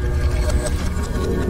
Thank you.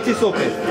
Francisco Pérez.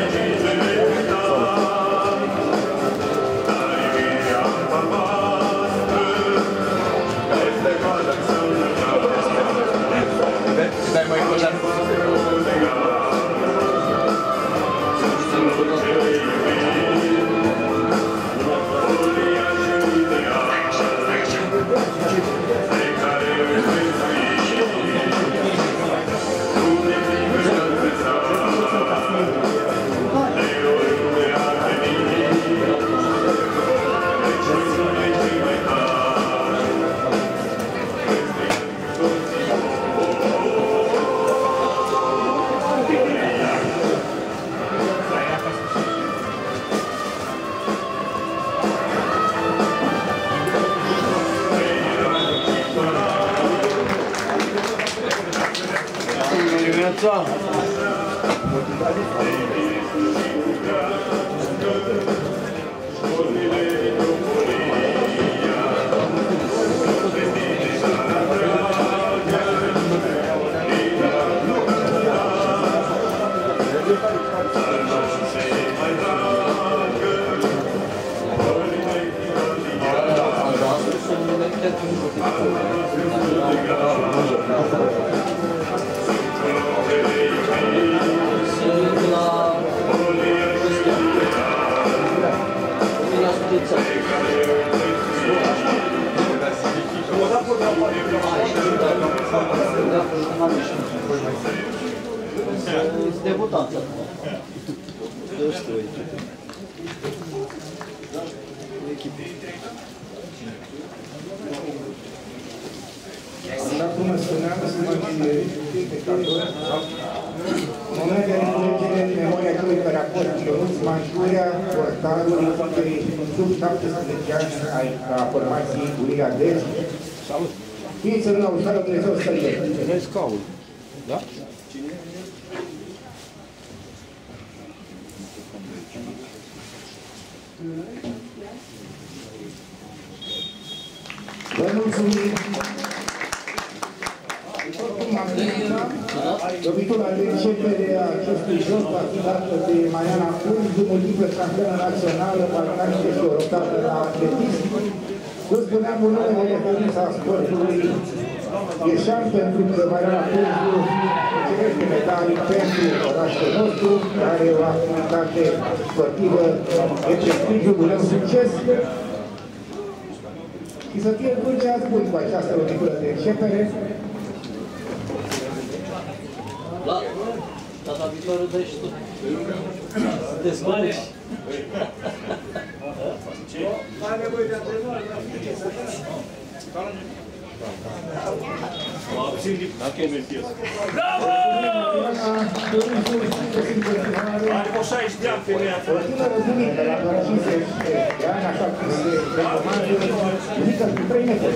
Sub 17 ani ai a formației Unirea de Salut! Ființă în aușală, Dumnezeu să-l ierte. Vezi caul. Da? Vă mulțumim! Oricum am zis, Lovitura de începere a acestui joc va fi dată de Mariana Kunz, multiplă campionă națională, balcanică și europeană la atletism. Cum spuneam, un nume de referință a sportului Ieșan, pentru că Mariana Kunz primește medalii pentru orașul nostru, care are o activitate sportivă de prestigiu, un succes. Și să fie dulceați buni cu această lovitură de începere. La data viitoare dai și tu. Să te descurci. Are vreo 60 de ani femeia. O tânără bunică la doar 50 de ani, așa cum se recomandă, mică cu 3 metri.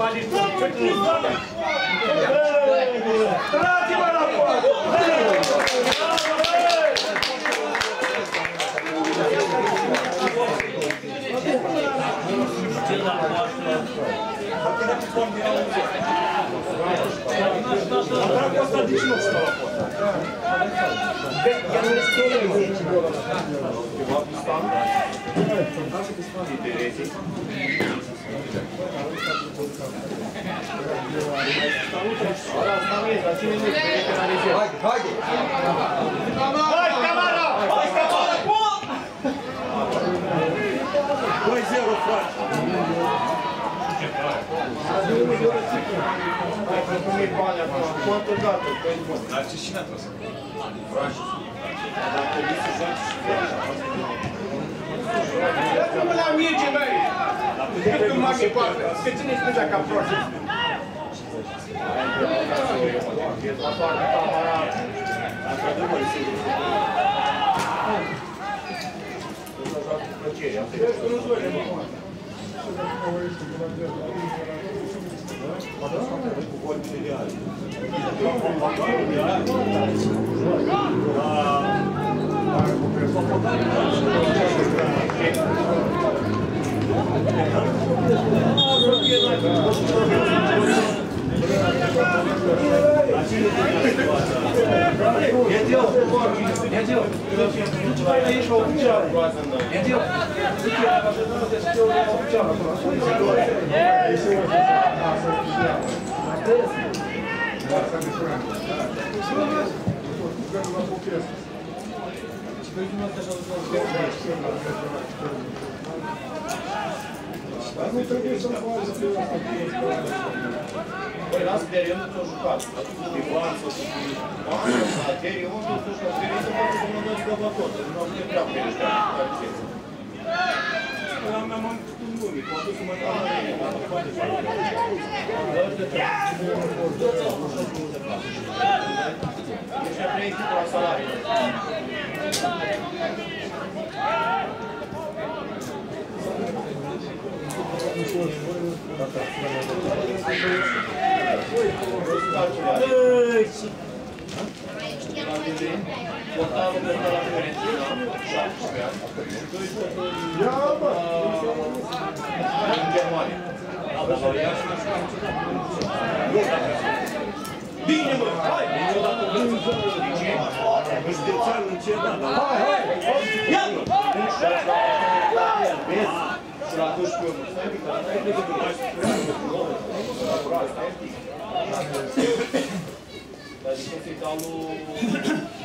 Trate para Интересен. Quanto dá? Dá assistir na tua. Frágil. Dá felicidade. Dați-mă la minge, băi! Cât când mai departe, că țineți Я делал, я делал, я еще молчал, я делал, я делал, я молчал, Thank you. Prost. Nu trebuie să facă Păi las perioadă ți-o jucat. Cu Ivanță, cu Materii, unde să jucat perioadă, să facă cum nu dă tot. Nu am de prea perioadă. Am mai am un nume, poate să mă dau la ele, dar nu poate să Deci a trei tipul la salariu. Portarul de la Fiorentina, 17 ani. Ia, bă! În Germania. A fost la Iași. Bine, mă, hai! Eu dacă vreau să de ce? Județean în ce, da, da. Hai, hai! Ia, mă! Vezi? Și la 12 ori. Stai un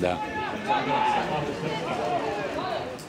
Да.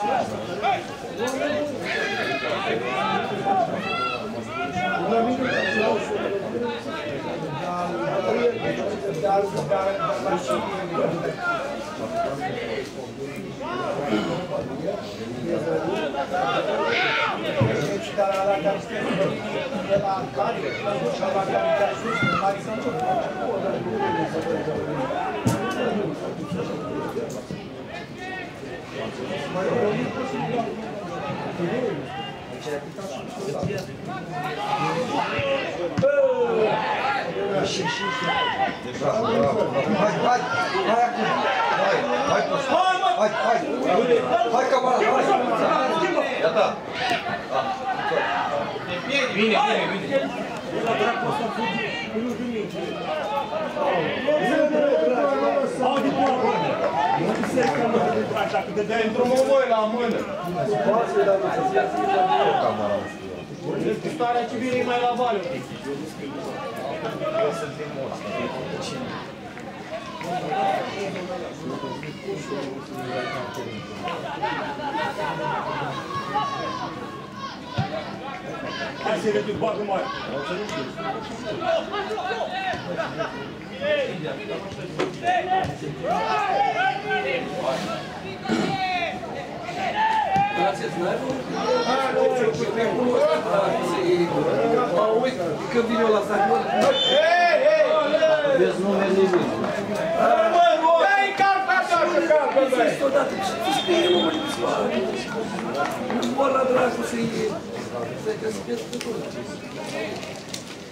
Bravo, bravo. Hai, hai, hai acum. Hai, hai, poți. Hai, hai. Hai, camarad, hai. Gata. Bine, bine, bine. Pentru mă la mână. Este starea civilă mai la vale. Hai să le bagă mai. Când vine la stadion, Vezi numele lui. Dai calcă așa și calcă, băi. odată ce te spune, mă, mă, nu mă la dracu să iei. Să-i găsesc pe tot.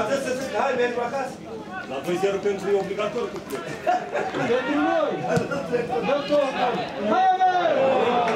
Atât să zic, hai, mergem acasă. La 2-0 pentru e obligatoriu cu plec. Pentru noi. Dă tot. Hai, bă!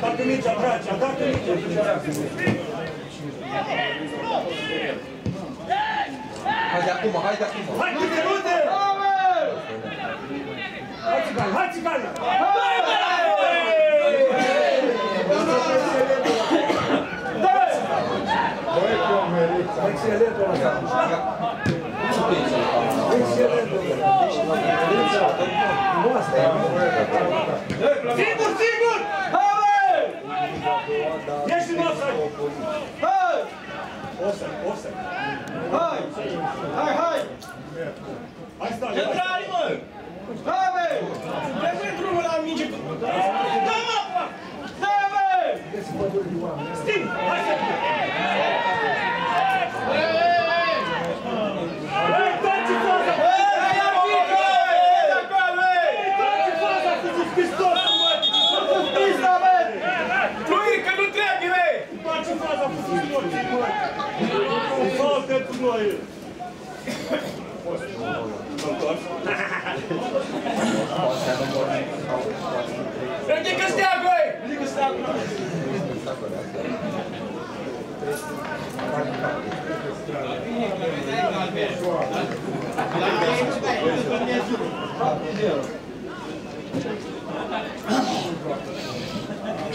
nu te rahat am Dar e o cază. Oameni mai bine la mine, nu la mea. Dacă mingea, Dracea, dacă mingea. Haide acum, haide acum. Hai, câte runde! Hai, țigani, hai, țigani! Sigur, sigur! Ieși din offside! Offside, offside. Hai! Hai, hai! Hai, stai! Centrali, mă! Hai, bă! Dă-mi drumul la minge! Da, mă! Da, bă! Sting! Hai să... viu aí? Eu digo que esse água aí! Eu digo que esse água aí!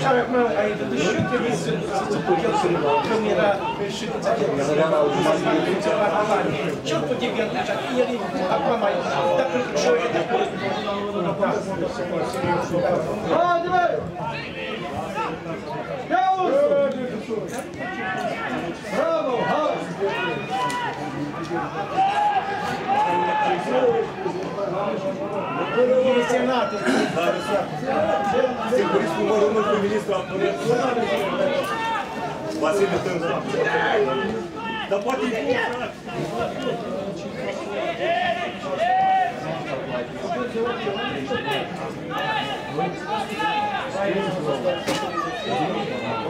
Charma ainda de chute porque ele seria caminhar chute de chute de gigante já e ele aclamar da produção e depois Pode ver! Deus! Bravo, House! Por isso numărul 1 cu ministru a Vasile Tâncu. Dar poate e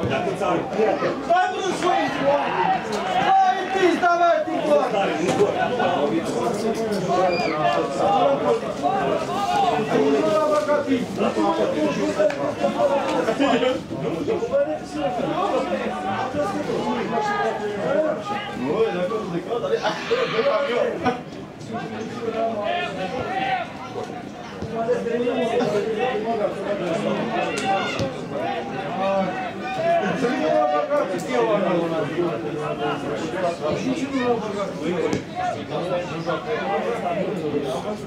Dacă ți-ar... Bă, nu-ți Ти здавай, ти Thank you.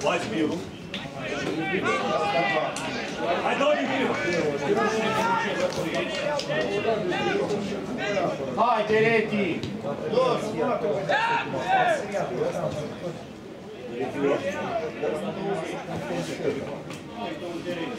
Возьми. Haydi Reti. Dur. Thank you. Dă-i,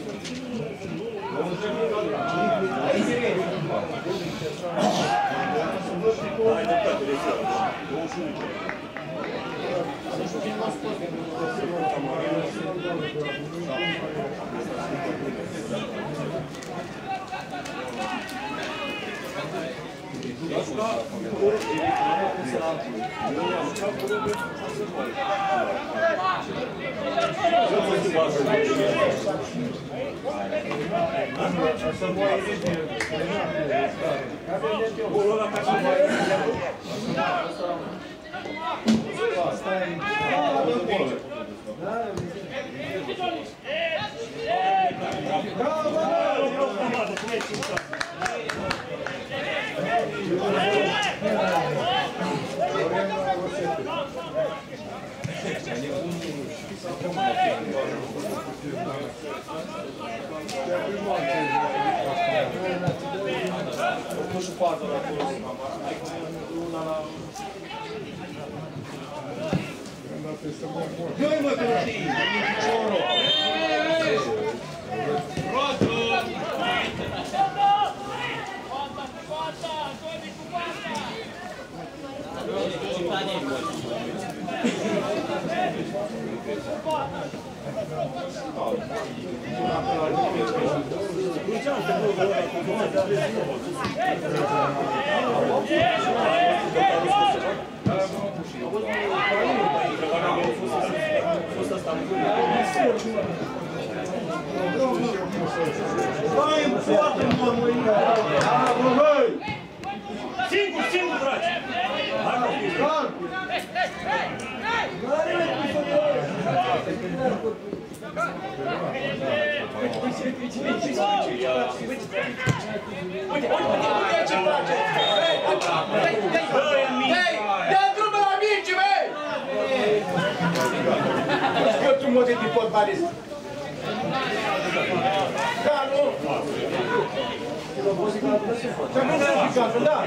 Spiro. Rolou na caixa Calma! supporto la politica, ma è come una... Noi voi così, mi giuro. Pronto? Quanta, quanta, quanta, quanta! În foarte mult, mâine! Singur, singur, dragi! Hai, copii! Hei, dă drumul la mingi, băi! Scot drumul de din fotbalist! Da, nu? Să nu se picantă, da!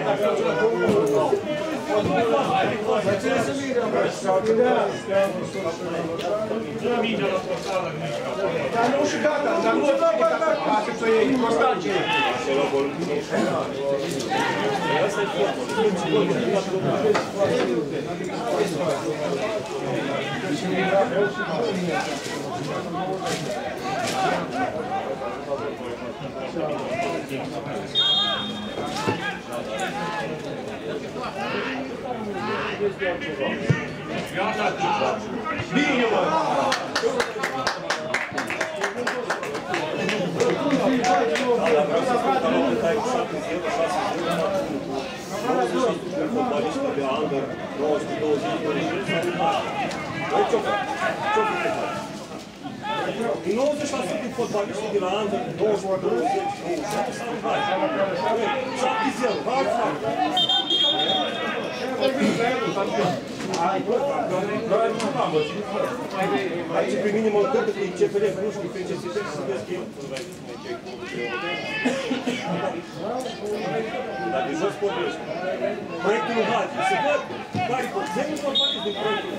Dar nu și gata, dar nu da, da, da, asta să iei, Çok çok çok 90% din fotbaliștii de la Under 20, 20, 7-0, hai, frate! Aici pe mine mă întâmplă că CFR nu știu pe ce se trebuie să vezi că eu. Dar de jos vorbești. Proiectul lui Hagi, se văd care pot, 10 fotbaliști din proiectul.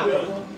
Obrigado!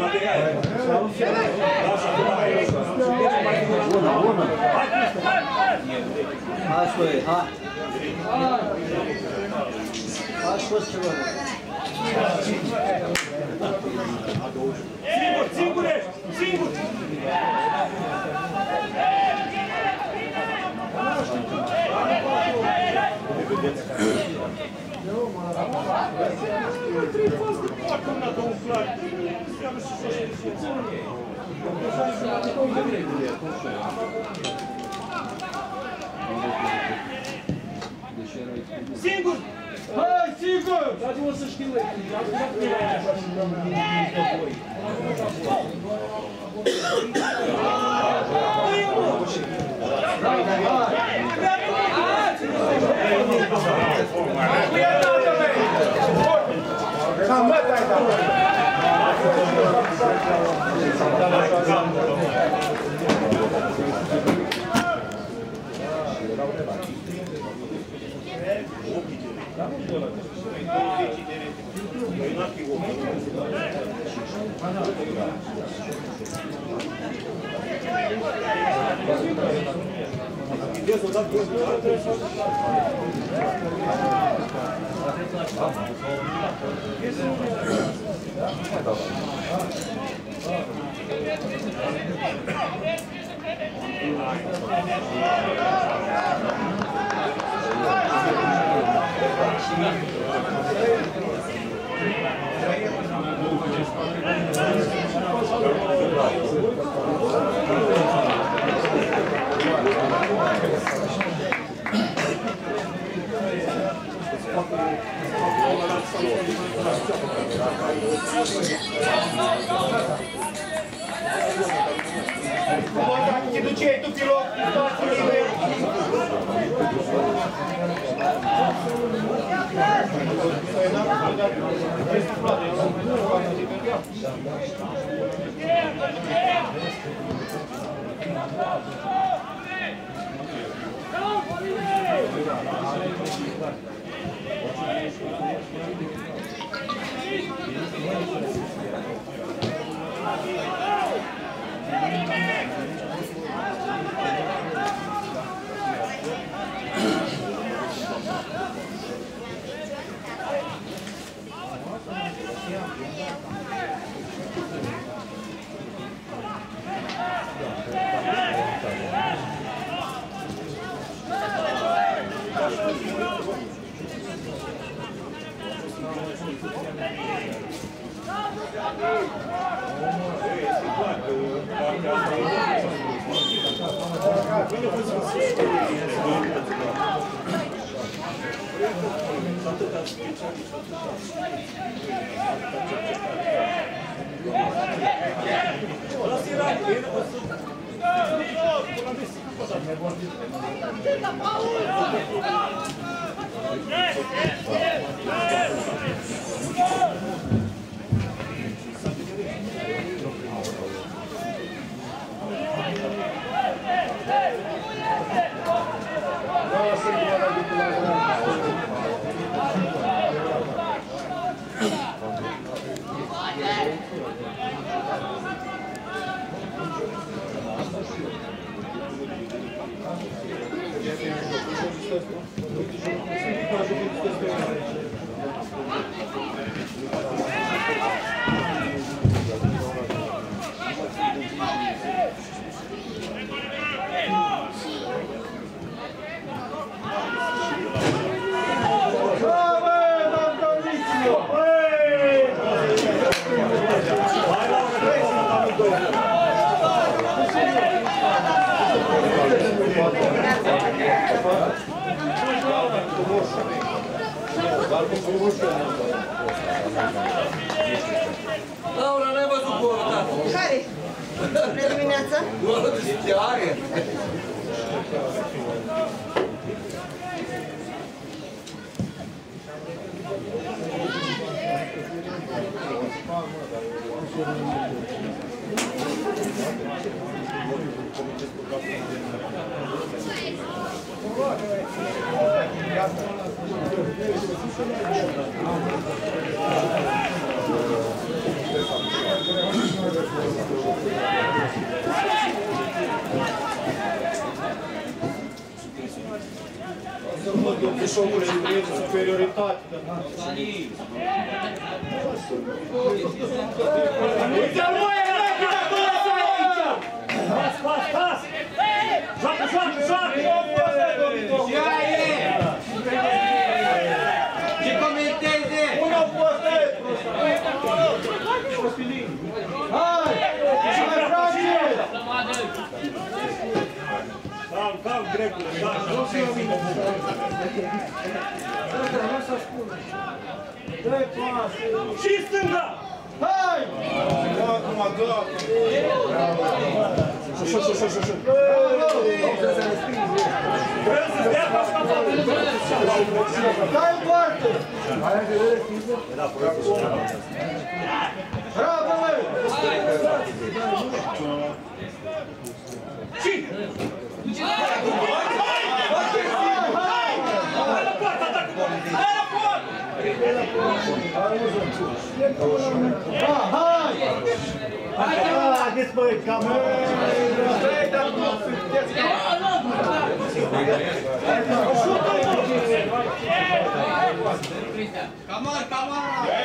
mă, faul! Hai să vă schema academică. Schema academică. Îl băgat de două ori în pista. Materiale. Lasă, Hai, spui, hai. Hai, spus ceva. Singur, singur ești! Singur! Singur! Hai, sigur! Dați-mă să știu. Cam mă, dai, da. Ideea să 그래서 Comandante do Tieto, piloto, espaço livre. Thank you. Thank you. Să mă duc cu șocul și trăiesc superioritate. Uite, mă, e mai că acolo să ai aici! Pas, pas, pas! Joacă, joacă, joacă! Ia e! Ce comenteze? Unul postez! Hai! Hai, frate! Calm, calm, grecule, calm, nu se mine. Și stânga! Hai! Acum, da! Vreau să stea pas ca toată lumea. Dai în parte! Bravo, Ah, this boy come Straight up Come on, come on! Come on, come on! Come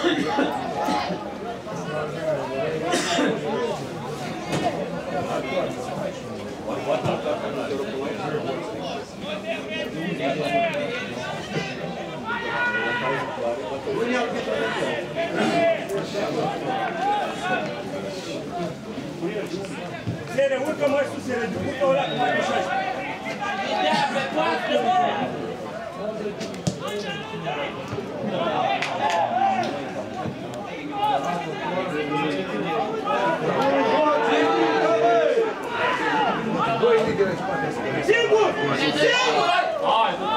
on, come on! Серега, урка мой сусед, урка уляк мой мешать. Thank you. Greenwood! Silver!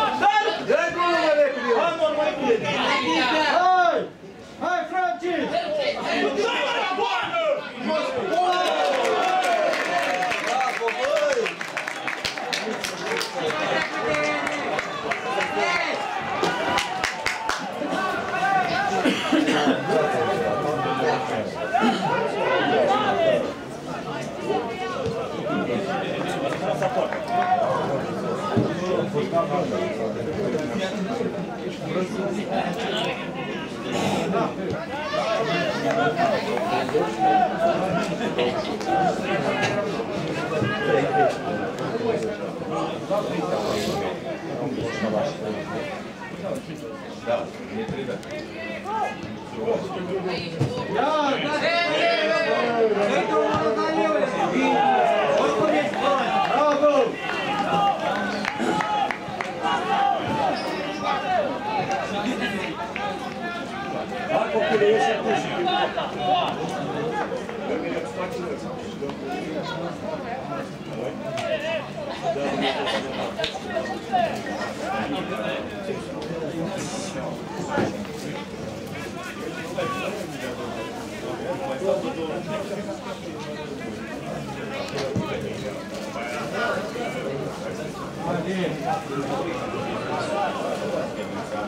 Ja,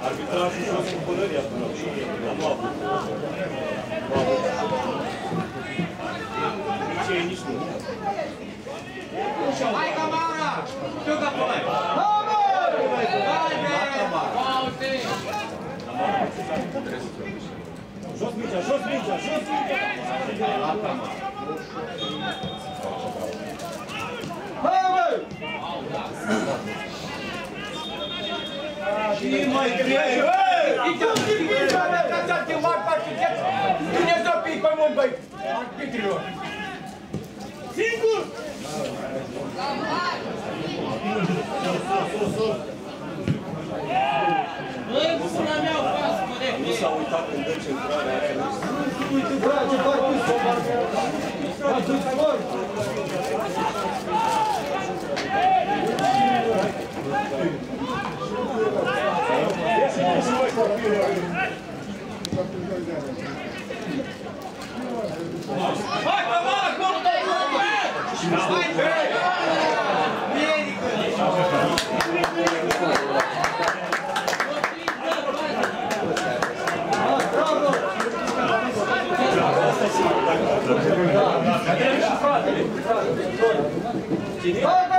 Arbitrajul și o supărări Vai, Camara! Seu Capone! Vamos! Vai, velho! Jos Mídia, Jos Mídia, Jos Mídia! Vai lá, Camara! Vamos! Vamos! Vamos! Vamos! Dați-al chemar partidet! Dumnezeu pe pământ, băi! Arbitrilor! Singur! Nu s-a uitat când dă centrarea aia. Ieși tu și voi copilul. Спасибо.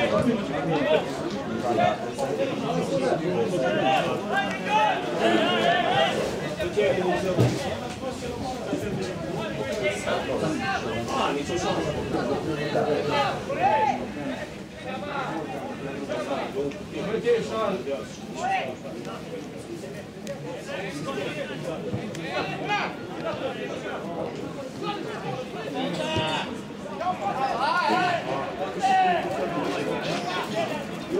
Hvala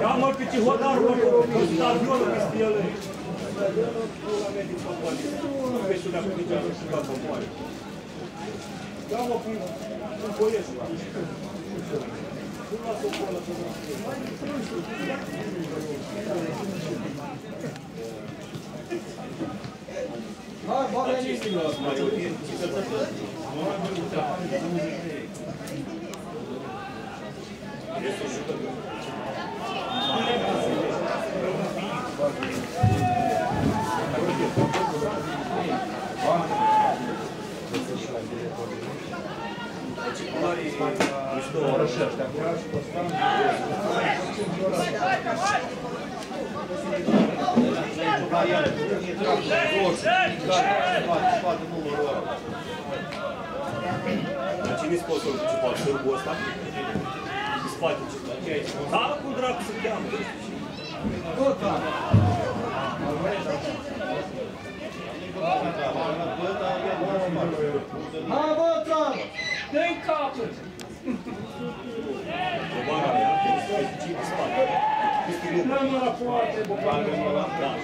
Ia mă pe cihodar, mă, cu stadionul peste el. Nu vezi tu dacă nici nu știu dacă moare. Ia mă cu un boiesc. Nu lasă o recherche, d'accord Не трогай, вот, спать, спать, ну, Начни способ чипа, шурбу оставь. Спать, чипа. Да, кудрак, судья. Кто там? How about that? They caught it. Povara ja, čim spada. Nama poate, Bogdana.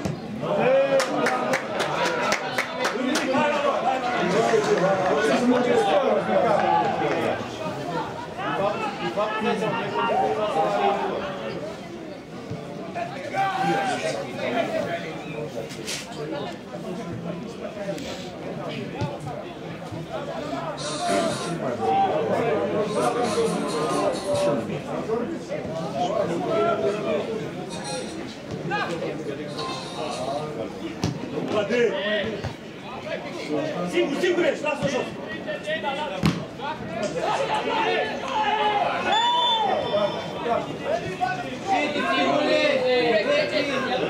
Thank you. Singur, singur ești, lasă-o jos. Nu bate,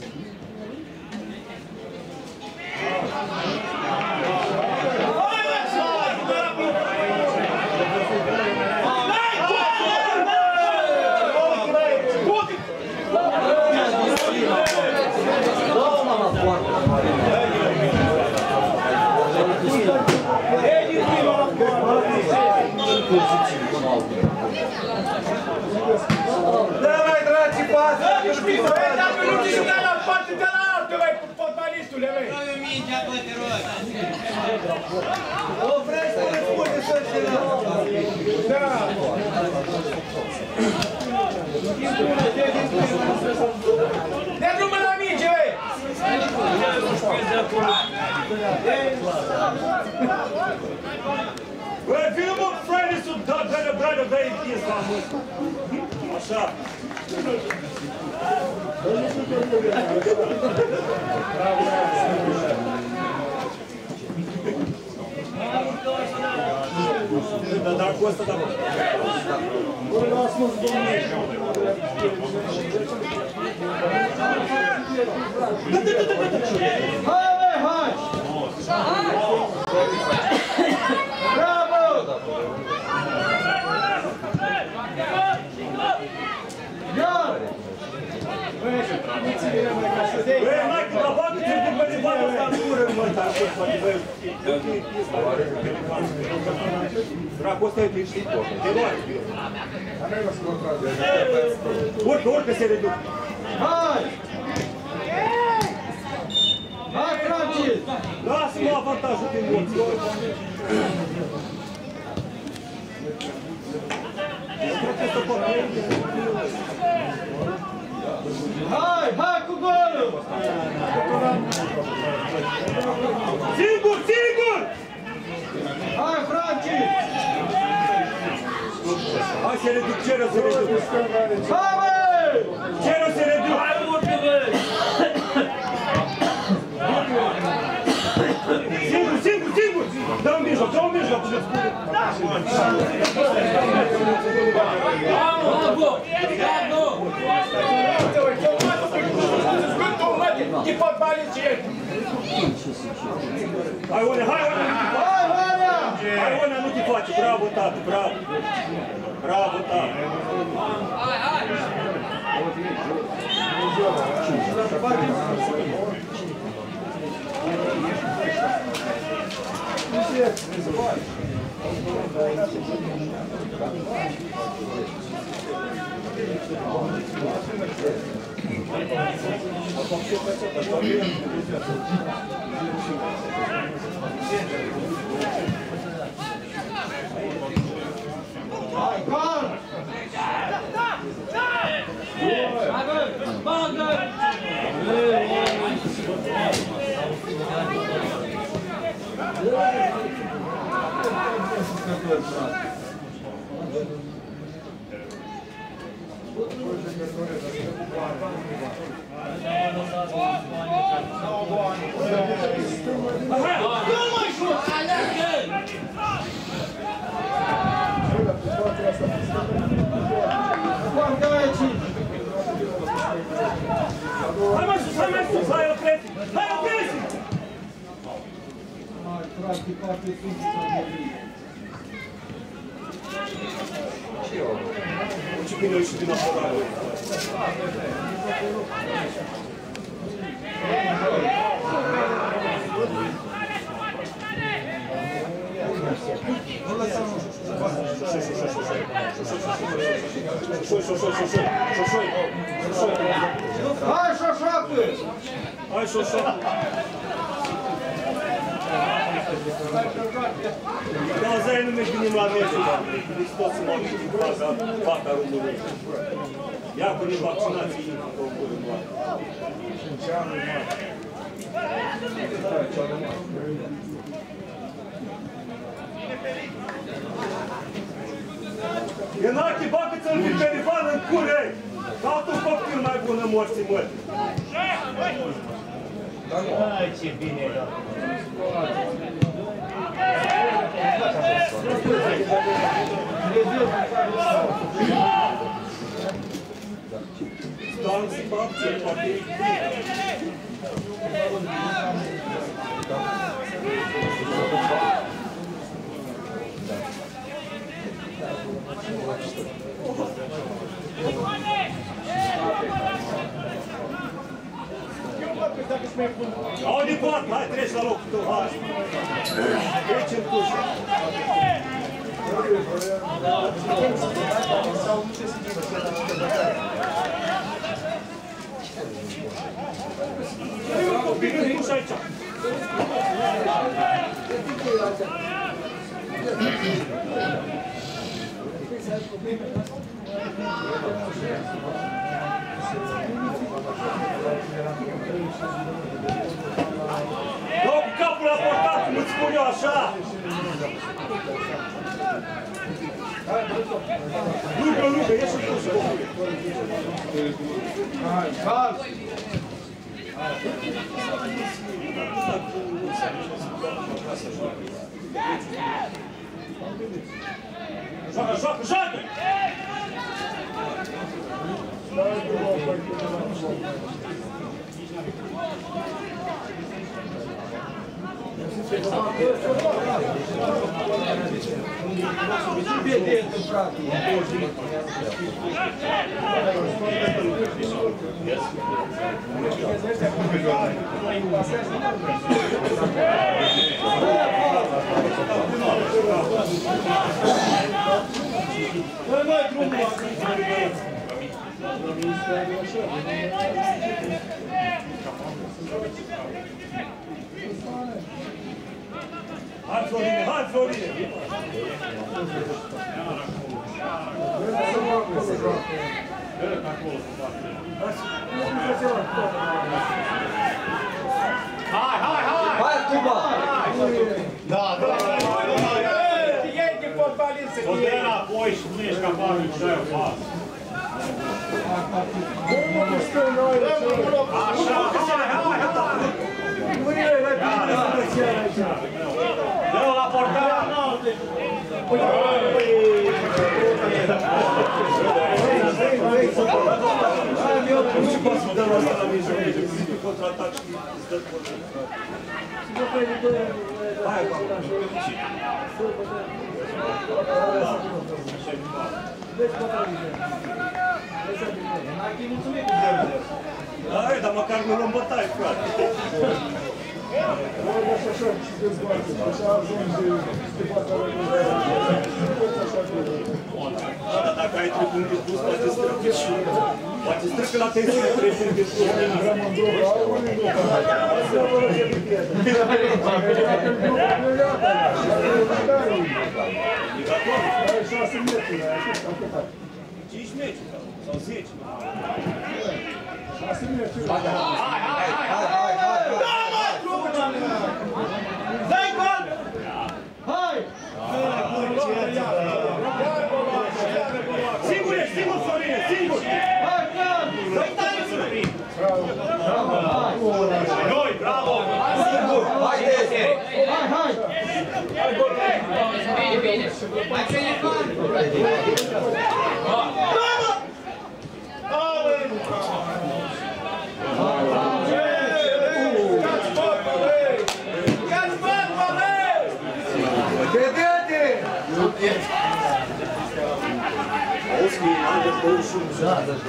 Thank you. Fotbalistule, băi. O, vrei să ne spune să ce Da. Dă drumul la minge, băi. Bă, Vino mă, frate, sunt dat pe nebrană, vrei piesa, mă. Așa. Da, da, cu asta, da, mă. Vă las-mă, domnule. Da, da, da, da, da. Hai! Băi, mai că la bagă ți după de bagă asta în gură, mă, dar ce faci, băi? Dracu, ăsta e triștit, te doare. Urcă, urcă, se reduc. Hai! Hai, Francis! Lasă-mă avantajul din mulți. Hai, hai cu golul! Singur, singur! Hai, Francis! Hai să reduc, ce rău să reduc? Hai, băi! Ce rău să reduc? Hai, urcă, băi! Singur, singur, singur! Mijloc, ce spune. Que papai tinha! Ai, olha, ai, olha! Ai, olha, muito forte! Bravo, Tato, bravo! Bravo, Tato! Ai, ai! Thank you. Bagel! Bagel! Vai, Márcio, sai, Márcio, sai, Alcrete! Vai, Alcrete! справки по Очень очень нам Ай, шо, шо ты! Ай, шо, шо! Șoi, șoi, șoi, șoi, șoi, șoi, șoi. Hai, șoșoapă! Hai, șoi, șoi. Da, Zai nu mergi venim la meci, dar Hristos mă am din baza fata României. Ia cu din vaccinații inima pe omul în oare. Ienache, bagă-ți-l din perivan în cure! Ca altul copil mai bun în morții mătii. Ai, te vi, melhor. Oni popa, treci la locul tu, hai. Treci în tușă. Sau nu se simte Copilul tușă aici. Thank you. Dă cu capul la portat, cum îți spun eu așa. Lugă, lugă, ieși Good night, Хацурин, Хацурин! Хай, хай, хай! Хай, Куба! Да, да, да! Клиенты под полицией! Вот это, ой, шмышка, парень, шеф, пас! Deu la portata posso dar uma camisa hoje, se contratar de dando contrato. Vai, Paulo, eu te Hai, dar măcar nu luăm bătaie, frate. Da, dar dacă ai trei puncte plus, poate strică și... Poate strică la tensiune trei puncte plus. Cinci meci sau zece. Hai, hai, hai, hai! Dai gol! Singur ești, singur, Sorine, singur! Noi, bravo! Haide! Ia-ți todos os anos.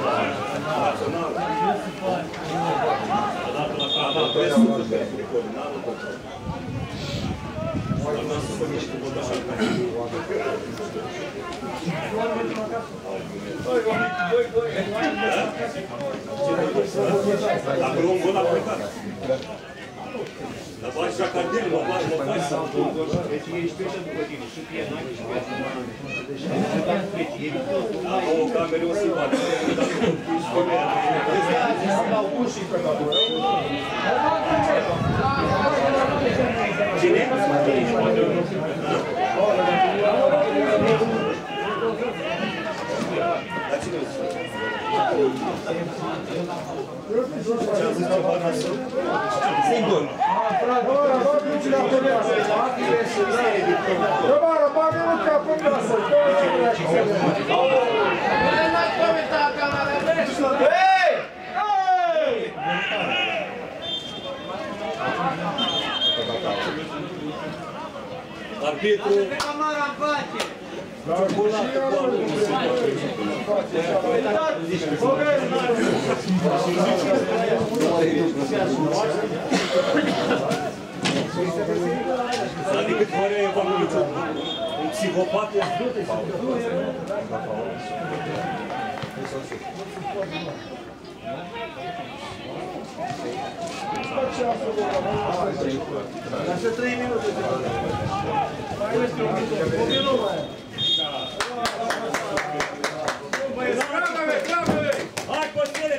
Abriu um gol na porta. Başka kandil mi var? O câmera o simbora. Cine? La cine Profesor, ce-am zis ceva ca să... Sigur. Gol, a plecat. Dar faci jacardel, mă faci, mă faci să... Da, o camere o să faci. Dacă nu pui și camera. Cine? La cine o să Ce-am zis ceva nasol? Singur! Arbitru... Adică Horea Ivanovici, un psihopat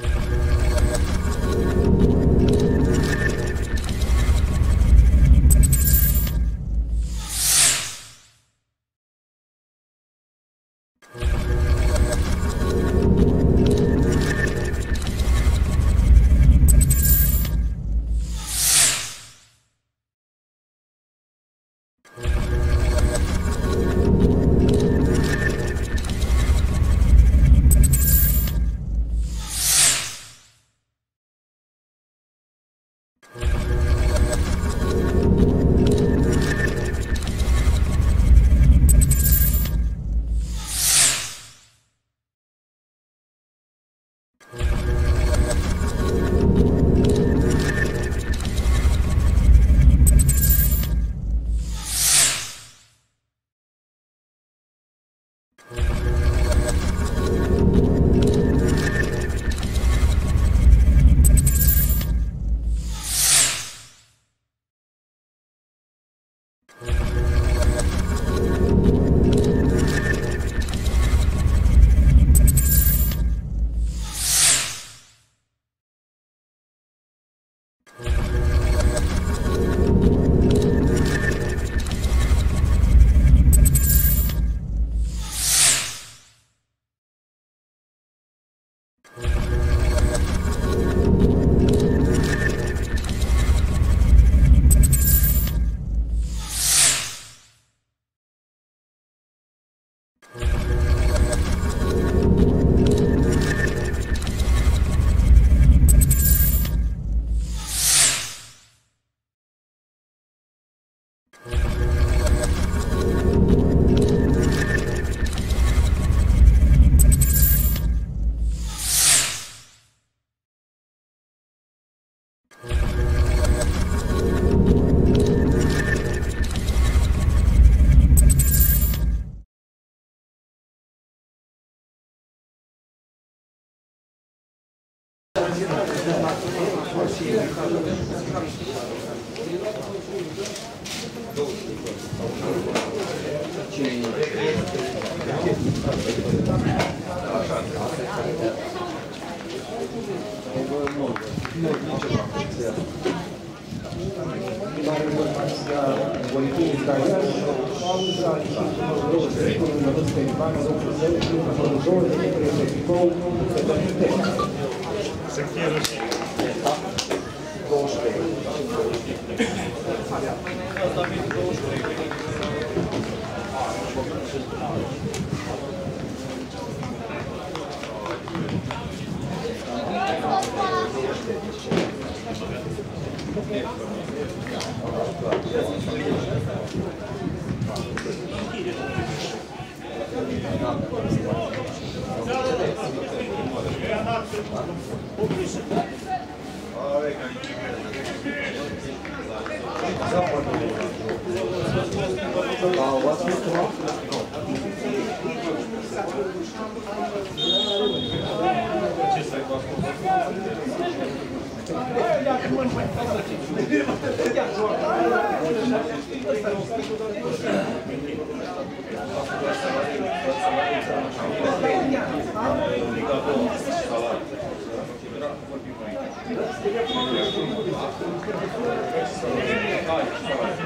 Yeah.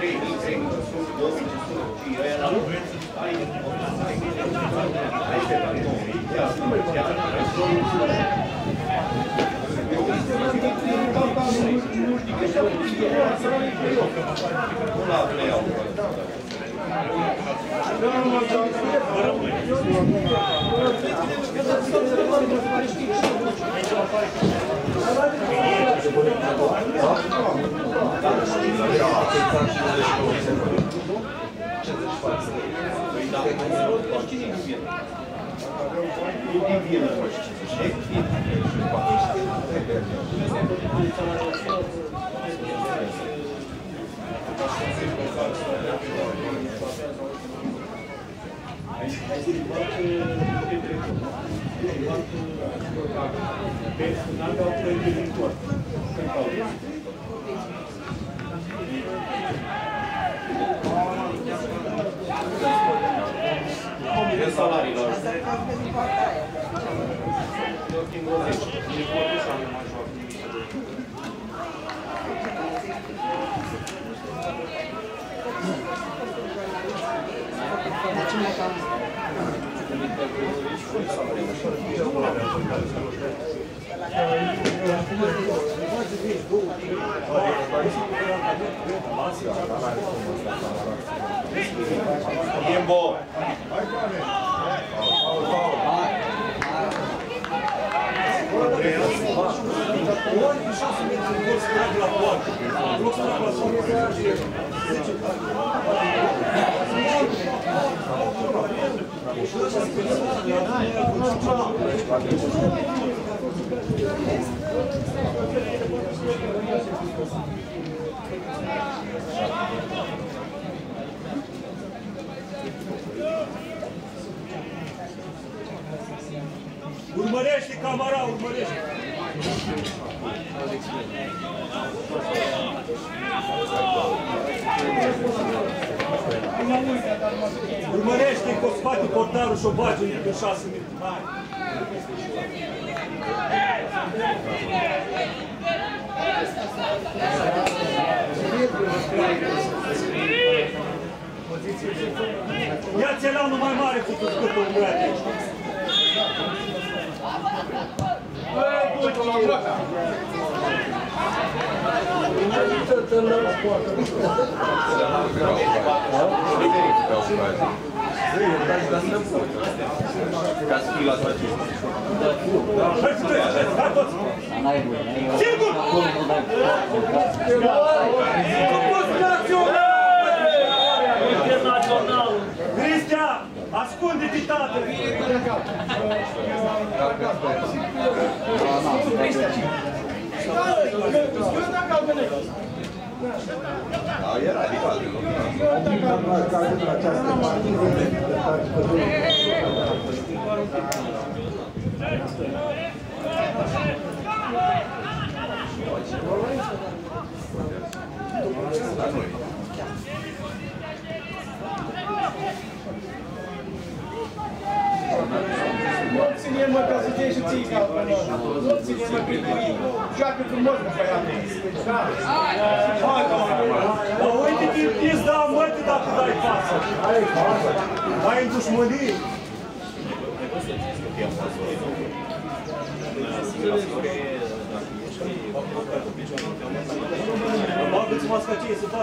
3, 3, 200, și ăia la lucru. Ai, ai, nu la pleiau. Thank you. De salariilor. Tiempo. Urmărește camera, urmărește! Urmărește cu spate portarul și o bagi în 6 minute. Hai! Ia-ți elanul mai mare cu tu scârtă un băiat aici. Ca să fii la toate. Hai să treci, hai toți! N-ai voie, n-ai voie. Sigur! Acolo nu dai Internațional! Cristian, ascunde-te, tată! În această partidă, Nu ține cinema ca să fie și ții ca Nu cinema critică. Joacă frumos cu băiatul. Da. Hai, Bă, uite ce pis dau măti dacă dai față. Ai față. Ai în dușmănie. Багать вас хотели сюда.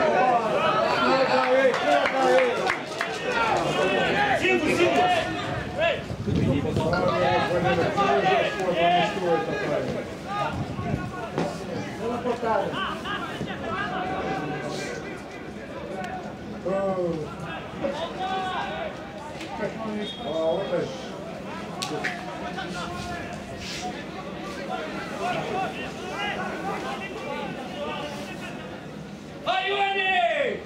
Gonçalves. Ó, outras. Vai, Yoni!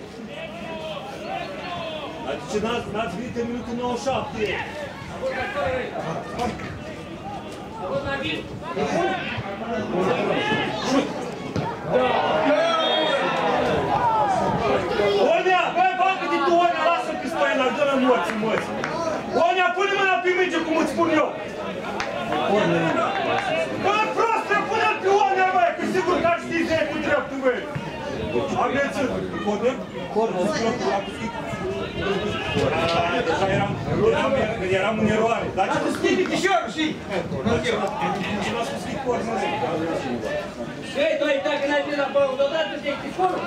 Adicionado mais 20 minutos no shot. Vamos, Nagui! Vamos, Nagui! 97. Onea, băi, bagă de tu, Onea, lasă pe spaina, dă-l morți, morți. Onea, pune mâna pe minge, cum îți spun eu. Bă, prostă, pune-l pe Onea, băi, că sigur că ar ști de cu dreptul, băi. Aveți codem? Codem. Deja eram, eram, eram în eroare. Dar ce scrii piciorul și... Nu l-a spus piciorul, nu Ei, doi, dacă n-ai venit la băut odată, te-ai piciorul?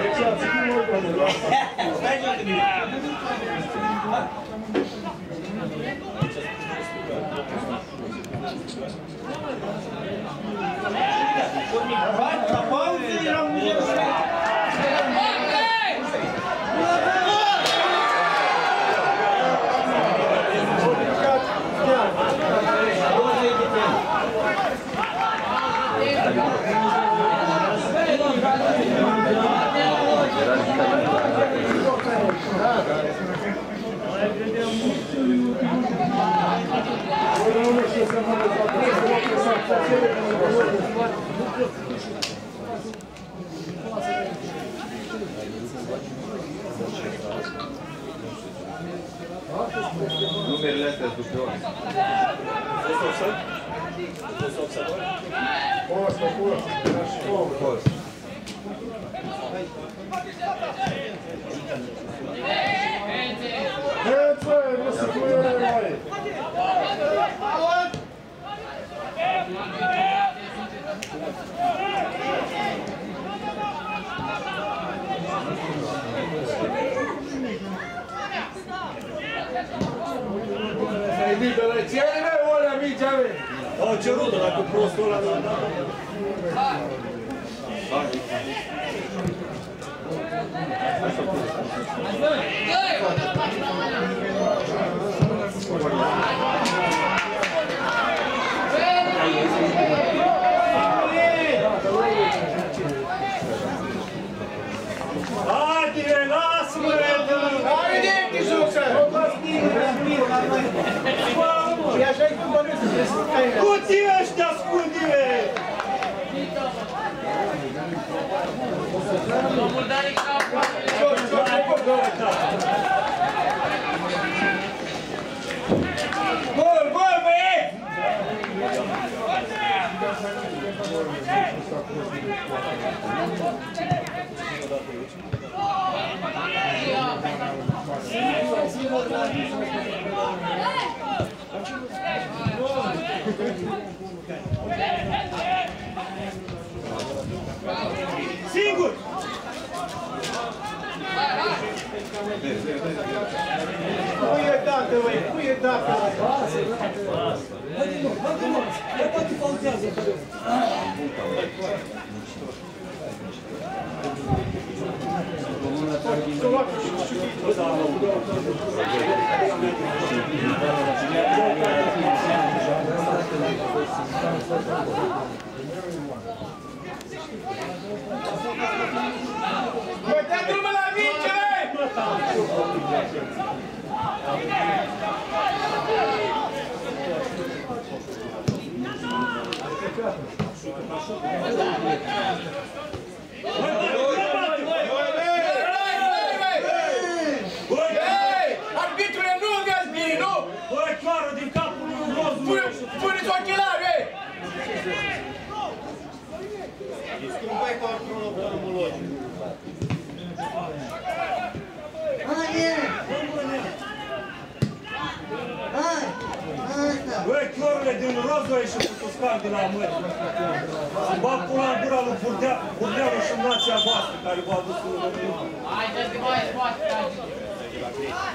Deci, ați fi mult pe Stai la tine. Vai, rapaz! Numerele astea sunt de oameni. Fost offside? Fost offside? Fost, fost. Fost. Hey, hey, what's the matter? Au cerut dacă prostul ăla nu a dat. Haide, lasă-mă, Hai, de aici, Isuță! Și așa-i cum bănuiesc, trebuie să stai. Cuții ăștia, ascunde-le! Ce, ce, ce, Gol, gol, băieți! Cinco! Cuidado também, cuidado também. Passa, passa. Vai de novo, vai de novo. Eu boto o pau de azul, cadê? Uitați-vă la vincere! Thank you. Puneți ochelari, ei! Scumpă-i ca oftalmologic. Hai, e! Hai! Asta! Băi, chiorule din roză și cu tuscan din la mări. Să bag pula în gura lui Burdea, Burdeanu și nația voastră care v-a adus în România. Hai, Răzvali, hai,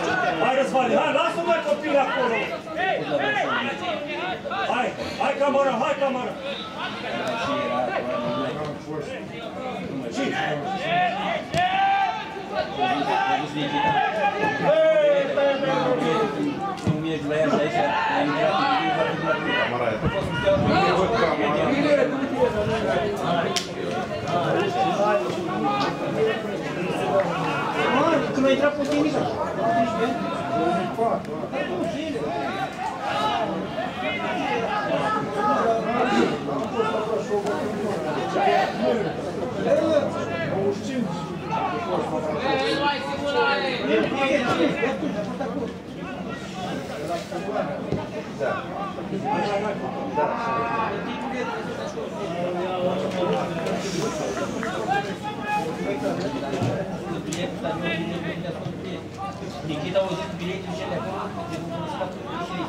lasă-o mai copii acolo! Hai, hai camară, hai camară! Când a intrat puțin mică. Никита возит билет și ele acolo, de un stat și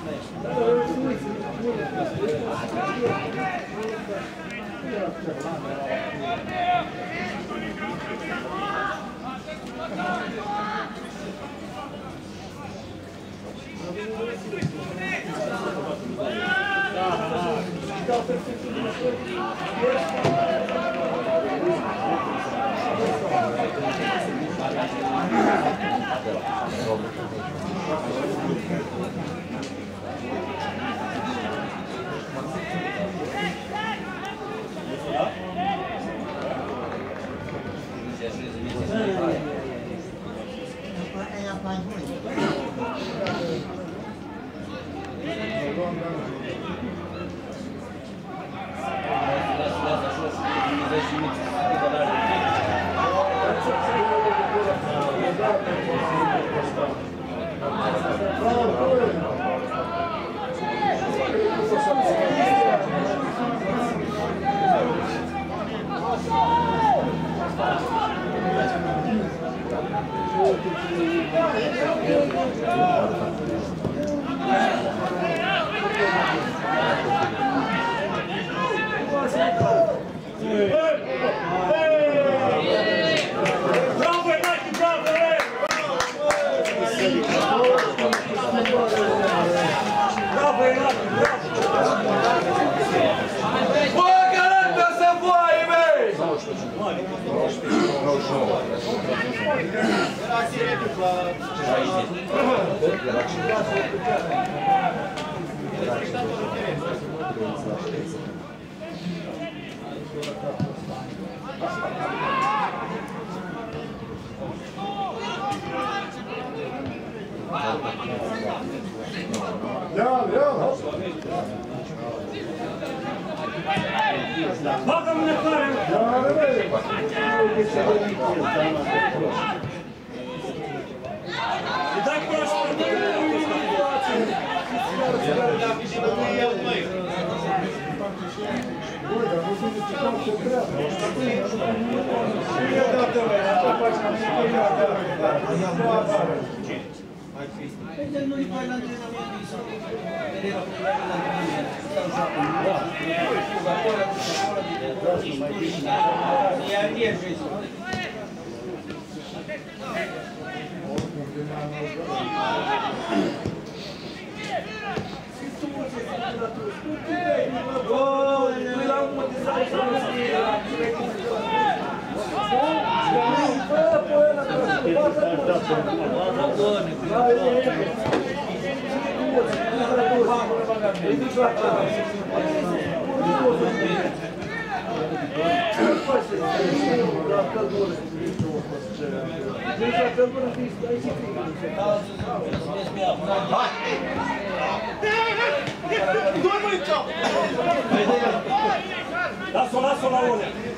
Lasă-o, lasă-o la une.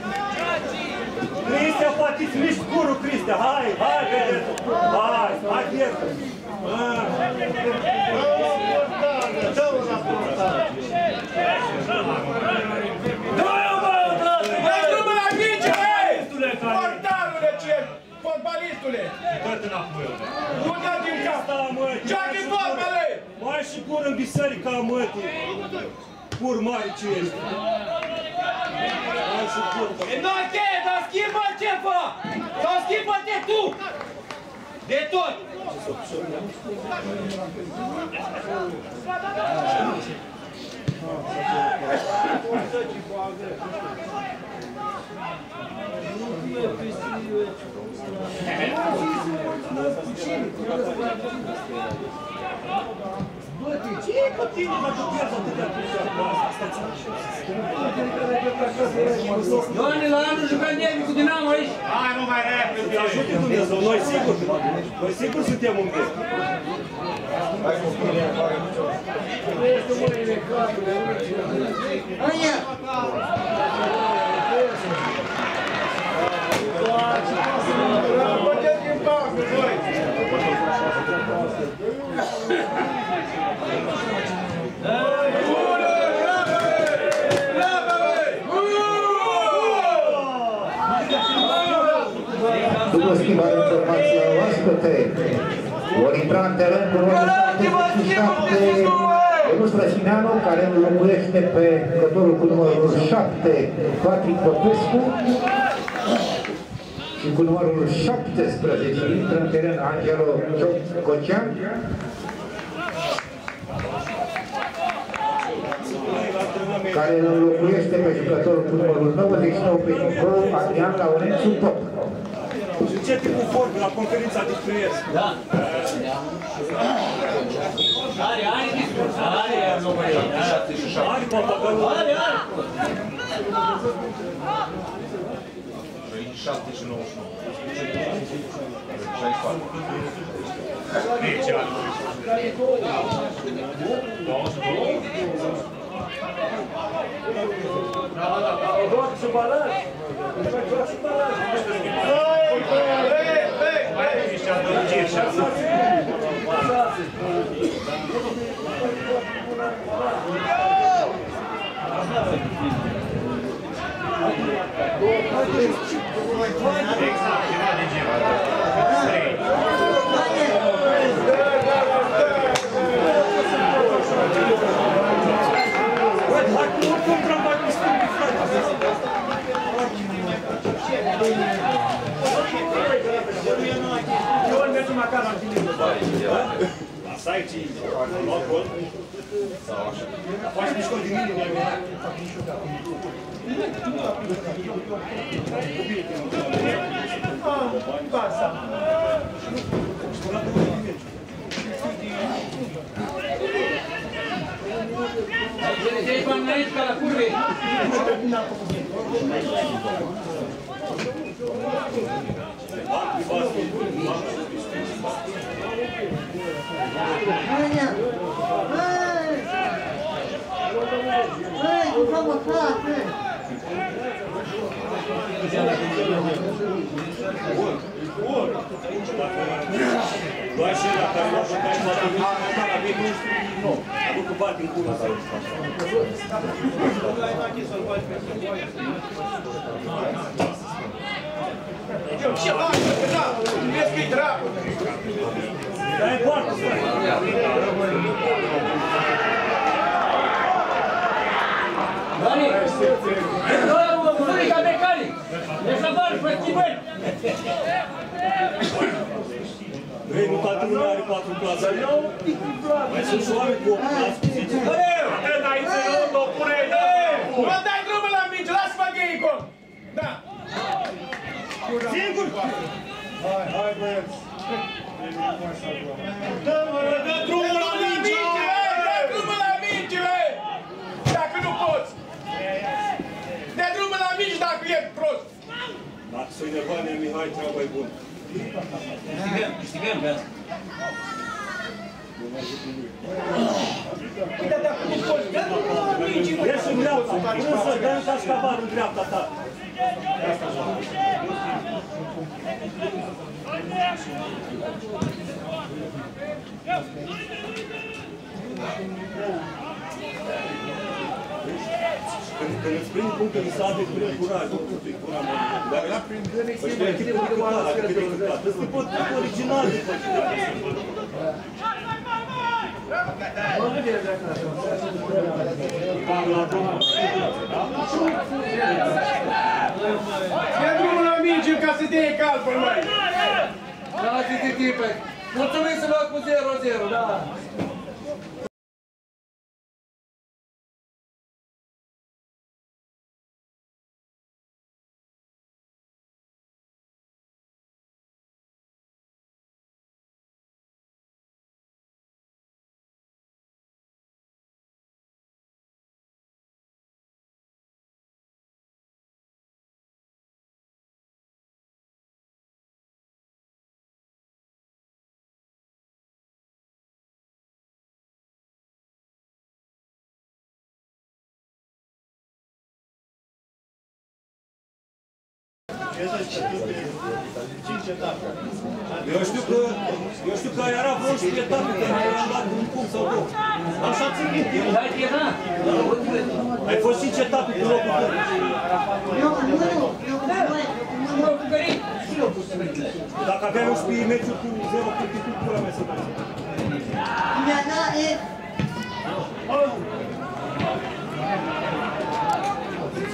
Cristia, poate îți miști curul, Cristia. Hai, hai, vedeți. Hai, hai, fiertă. Vezi cum îl atinge, băi! Portarule, ce fotbalistule! Dă-te înapoi. Nu dă din cap! Da, mă. Ce-a fotbale! Mai și cur în biserica, mă, tu. Cur mare ce ești. nós ce? nós schimbă ce fă! Sau schimbă-te tu! De tot! Thank you. Тихо, тихо, как tu Johnny lá no Juvenil, cu Dinamo aici. Hai, nu mai repede. Ajute Dumnezeu, noi sigur, noi sigur suntem unde. Hai, cu Dumnezeu, fără nicio. Nu este mâinile cadru, Aia! Aia! După schimbarea informației oaspete, vor intra în teren cu numărul 77, Ionus Răsineanu, care îl locuiește pe jucătorul cu numărul 7, Patrick Popescu, și cu numărul 17 intră în teren Angelo Cocean, care îl înlocuiește pe jucătorul cu numărul 99 pe Nicol Adrian Laurențiu Pop. Și ce tipul vorbi la conferința de scrieri? Da. Are, are discurs, are numărul. Are papagalul. Are, are. 67 și 99. 64. Deci, ani. 22. Joacă și balaj. Joacă și balaj. Mai are niște adăugiri și așa. site logo Faz biscoito de milho, né? Passa. Ele tem uma nariz, cara, curva. Идем, все, давай, бежал, немецкий драк. Dá em Dani, o Zurica Becali. Deixa a bola, foi que bem. Vem no patrimônio, quatro plaza não. Mas se sobe, pô. Valeu! É daí, você não por aí, não. Manda aí, drama lá, mídia, lá se paguei, como. Dá. Cinco. Vai. Dă drumul la minge, Dă drumul la minge, bă! Dacă nu poți! Dă drumul la minge dacă e prost! Dacă să-i nervane, Mihai, treaba e bună. Câștigăm pe asta. Uite, dacă nu poți, dă drumul la minge, bă! Ieși în dreapta, însă dă în cascavar în dreapta ta. Când, când îți prind punctul în sate, prind curaj, nu cu curaj. Dar la prindere, echipă, echipă, echipă, Ăsta e pot original de Dă drumul la minge ca să te iei calpul, măi! Dați de tipe. Mulțumim să luați cu 0-0, da. Eu știu că, eu știu că era vreo și etape că mai am dat un punct sau două. Așa țin minte. Ai fost cinci etape cu locul tău. Eu cu mânul, eu cu mânul. Dacă aveai 11 meciuri cu 0 puncte, cu pula mea să mergi. Mi-a dat e... Dar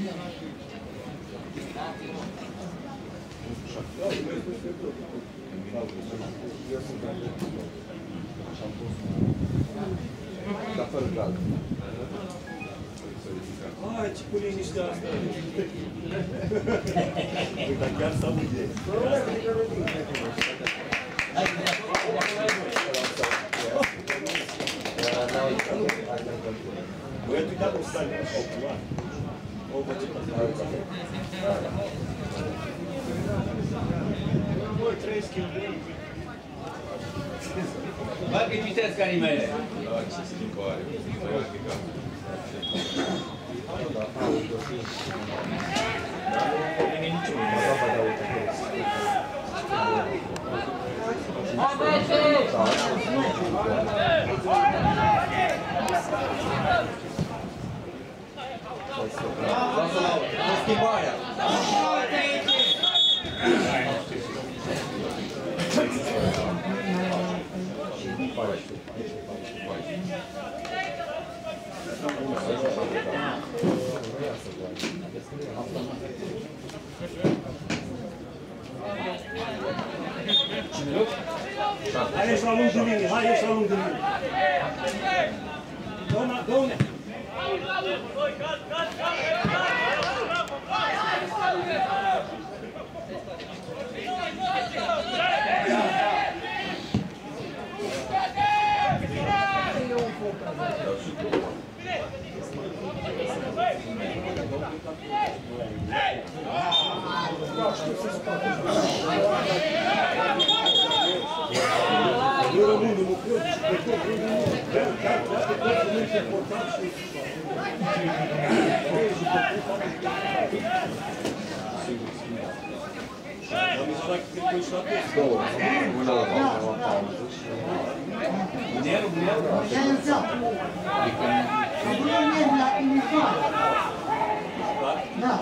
Dar fără gard. Hai, ce cu liniștea asta. Uite, chiar s-a murit. Băi, tu dacă stai, au culoare. Ma che mi stai scarimele? No, ci si cuore, poi anche qua. Avete! Lasă la o schimbarea. Hai, ești la lung de mine, hai, ești la lung de mine. Doamna, doamne! Todo mundo no clube, todo mundo no clube. Hands up. I believe in that isso front. No.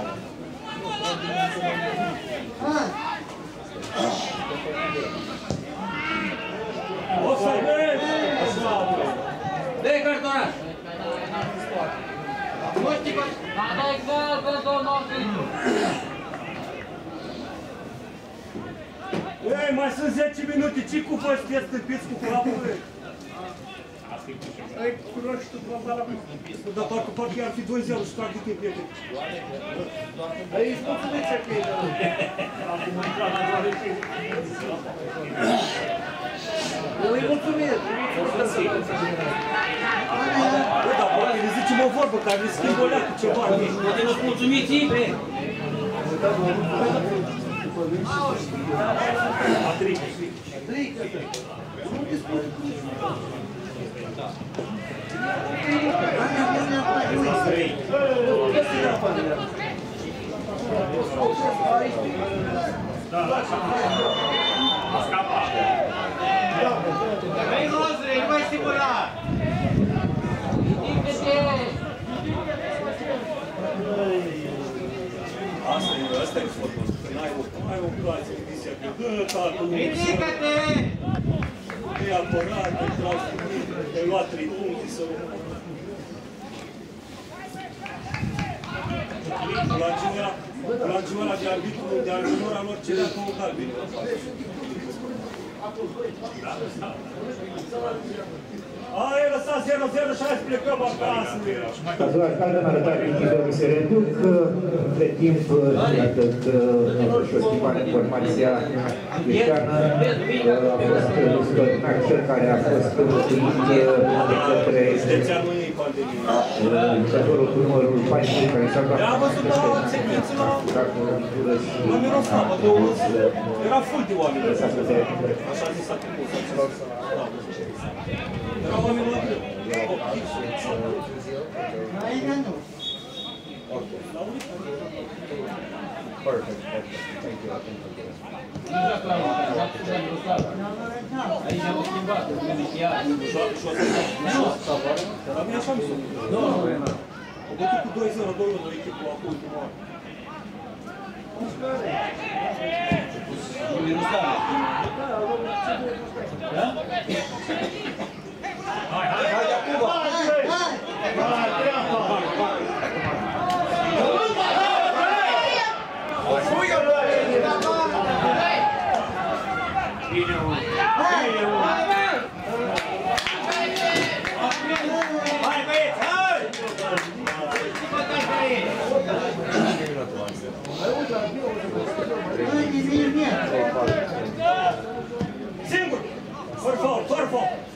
Huh. Nossa, gente! Ei, mai sunt 10 minute, ce cu voi sunteți stâmpiți cu capul? ei? Ai cunoști tu globala mea. Dar parcă, parcă ar fi 2-0 și fac de timp pierde. Dar ești mulțumit să fie de la Acum intrat la doar Eu îi mulțumesc. Bă, dar poate ne zicem o vorbă care ne schimbă o leacă ceva. Poate nu-ți mulțumiți, bre. Patrick. Hai, merg la pădure. Vei rozre, nu mai stimula. Asta e, asta e fotbal. Când ai o, ai o ocazie, Crisia, că dă tată, Ridică-te! e apărat, te tragi cu mine, te-ai luat trei puncte să... Plangiunea, plangiunea de arbitru, de arbitru a lor cerea două galbeni. Ai, lăsat 0-0 și hai să plecăm acasă. Cazul alcalde în arătat echipele se reduc. Între timp, iată că a fost și o schimbare în formația cristiană. A fost Stolinac cel care a fost înlocuit de către Deci anul e pandemie. jucătorul cu numărul 14 care s-a luat Am văzut la secvență la... La Miroslavă, două Era full de oameni. Așa zis acum. Perfect. Thank you. A minha Samsung. Não, não é nada. Eu tô com dois anos, dois anos aí que coloco oito horas. Os números da. Hã? Por favor, por favor.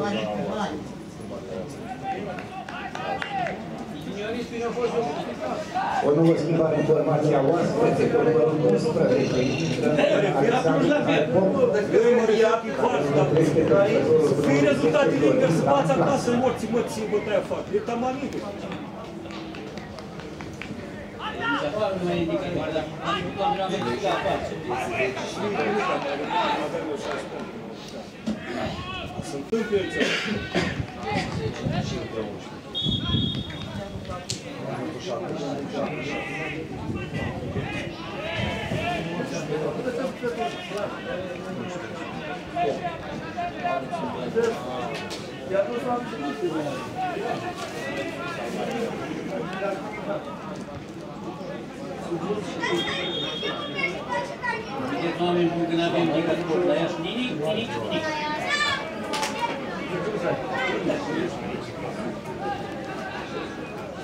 Vai, vai. O bătut cu 2-0, 2-1 echipul acum ultima Vietnam'ın bugün abim dikkat kodlayan nini nini nini.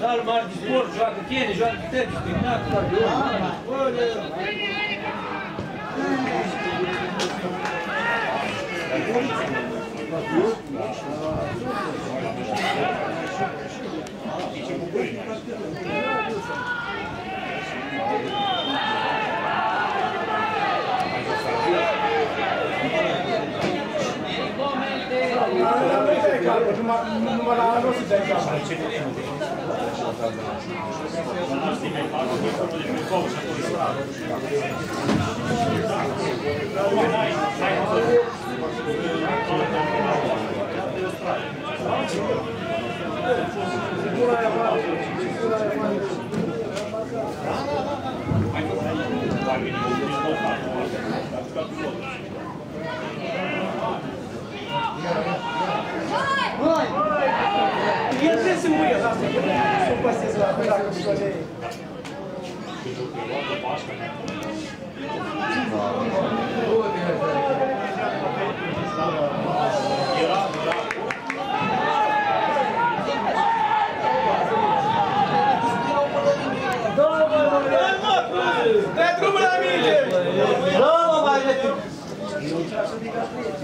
Sal mare de sport, joacă tine, joacă tăti, spectacol. Numai la anul o să dai capul. Yeah. testemunha lá, são vocês lá, lá que eu estou aí. Pentru mâna mine! Bravo, mai de timp! Eu trebuie să te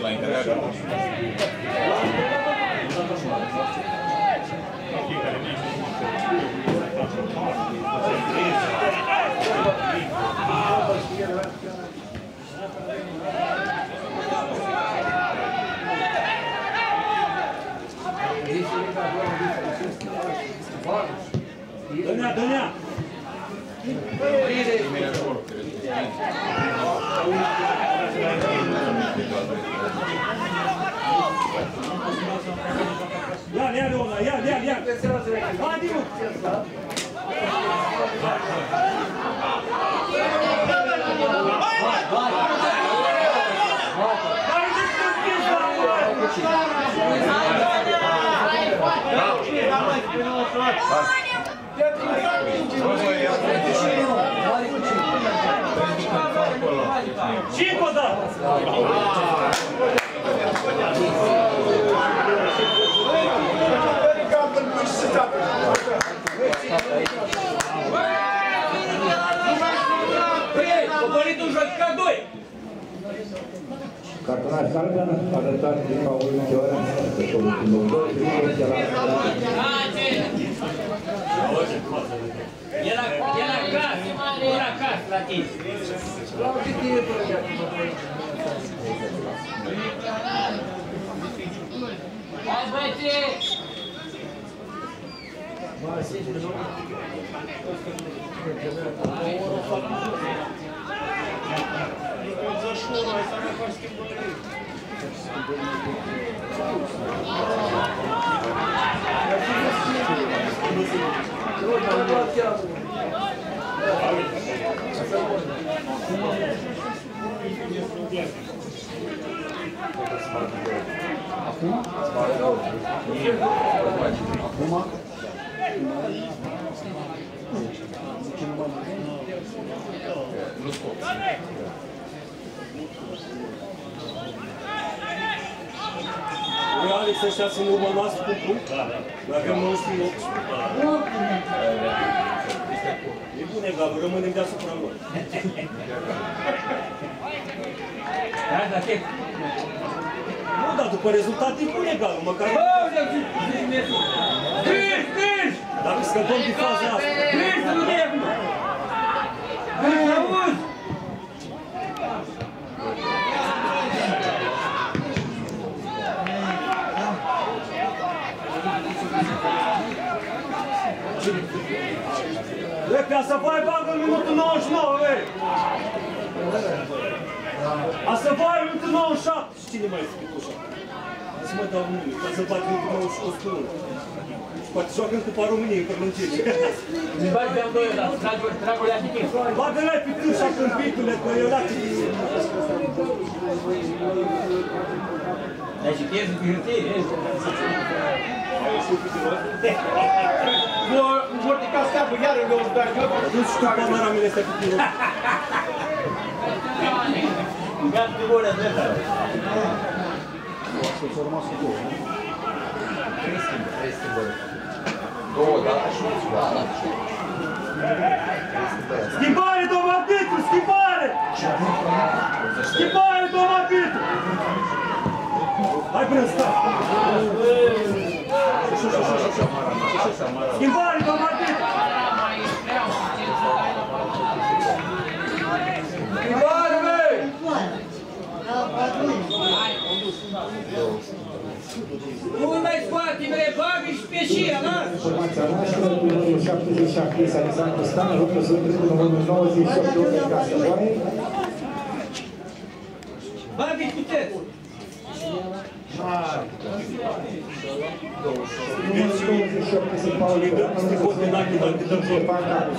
Bravo, mai Dă-nea, dă-nea! Ia, Cinco da! Cartona Salgan, arătat din Paul Chiora, pe soluționul 2, Hristos era... Era, era acasă, era acasă la tine. Hai, băieți! Акума? Акума? Tine. Hai băieți! Eu, Alex, ăștia sunt urmă noastră cu punct. Noi avem 98. E bun egal, rămânem deasupra lor. Da, da, te... Nu, dar după rezultat e bun egal, măcar... Câși, câși! Dacă scăpăm din faza asta. Câși să nu ne acum! Câși, auzi! Repea să vai bagă în minutul 99, vei! A să vai în minutul 97! Și cine mai scrie așa? Să mă dau nume, ca să bat minutul 91. Și poate joacă în Cupa României, că mâncire. Îmi bagi de amândoi ăla, dragul, dragul de adică. Bagă-le pe câșa câmpitule, că eu dacă... Dar și pierzi pe hârtie, vezi? Vor de ca steapă, iar în două dar eu Nu știu camera mele este cu pilot. Gata de gură, dreapta. Două, da? Da, da. Schimbare, domnul arbitru, schimbare! Schimbare, domnul arbitru! Hai până în start! Schimbare, domnul arbitru! Schimbare, băi! Nu mai scoate, bre, bagă și pe șia, lasă! Informația noastră, cu numărul 77, Alexandru Stan, luptă sunt cu numărul 98, Ione Casăvoare. Bagă și puteți! Numărul 28 este Paul Ioran, luptă sunt cu numărul 5, Ștefan Capu.